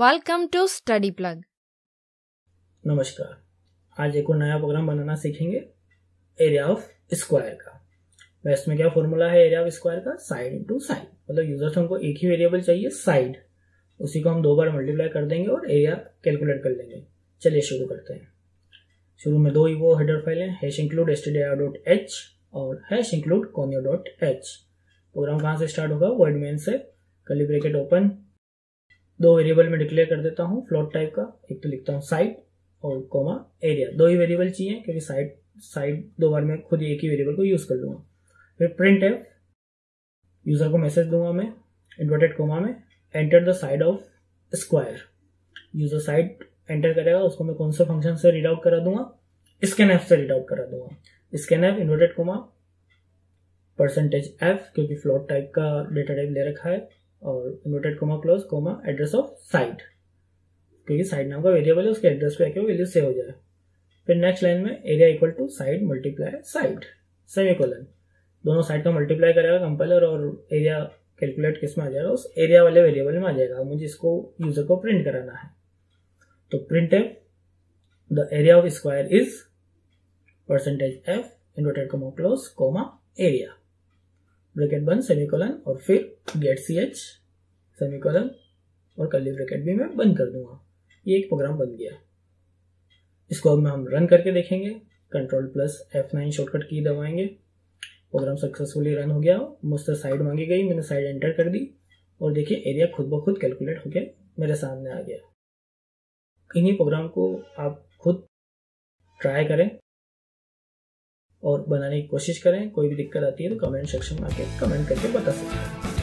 Welcome to study plug नमस्कार। आज एक और नया प्रोग्राम बनाना सीखेंगे एरिया ऑफ़ स्क्वायर का। वैसे में क्या फॉर्मूला है एरिया ऑफ़ स्क्वायर का? साइड इंटू साइड मतलब यूज़र से हमको एक ही वेरिएबल चाहिए साइड उसी को हम दो बार मल्टीप्लाई कर देंगे और एरिया कैलकुलेट कर लेंगे। चलिए शुरू करते हैं। शुरू में दो ही वो हेडर फ़ाइल हैं hash include S dot H और hash include conio dot H program कहाँ से स्टार्ट होगा? वर्ड मेन से। कली ब्रेकेट ओपन दो वेरिएबल में डिक्लेयर कर देता हूँ फ्लोट टाइप का, एक तो लिखता हूँ साइड और कोमा एरिया दो ही वेरिएबल चाहिए, क्योंकि साइड साइड दो बार में खुद एक ही वेरिएबल को यूज़ कर लूँगा फिर प्रिंट है यूज़र को मैसेज दूँगा मैं इन्वर्टेड कोमा में enter the side of square user side enter करेगा, उसको मैं कौन से फ़ंक्शन से रीड आउट करा दूँगा? स्कैन एफ़ से रीड आउट करा दूँगा। Scan F inverted comma percentage F क्योंकि फ्लोट टाइप का डेटा टाइप ले रखा है। और inverted comma close comma address of side क्योंकि साइड नाम का वेरिएबल है, उसके एड्रेस पे वैल्यू सेव हो जाए। फिर नेक्स्ट लाइन में area equal to side multiply side semicolon दोनों साइड का मल्टीप्लाई करेगा कंपाइलर और एरिया कैलकुलेट किसमें आ जाएगा? उस एरिया वाले वेरिएबल में आ जाएगा। मुझे इसको यूज़र को प्रिंट कराना है। तो print F the area of square is percentage F inverted comma close comma area bracket बंद, सेमिकोलन, और फिर गेट सी एच सेमिकोलन, और कली ब्रैकेट भी मैं बंद कर दूँगा। ये एक प्रोग्राम बन गया। इसको अब हम रन करके देखेंगे। Control plus F nine shortcut key दबाएँगे। Programme successfully run हो गया। मुझसे साइड मांगी गई, मैंने साइड एंटर कर दी। और देखिए एरिया खुद ब खुद कैलकुलेट होकर मेरे सामने आ गया। इन्हीं प्रोग्राम को आप खुद ट्राई करें। और बनाने की कोशिश करें। कोई भी दिक्कत आती है तो कमेंट सेक्शन में आके कमेंट करके बता सकते हैं।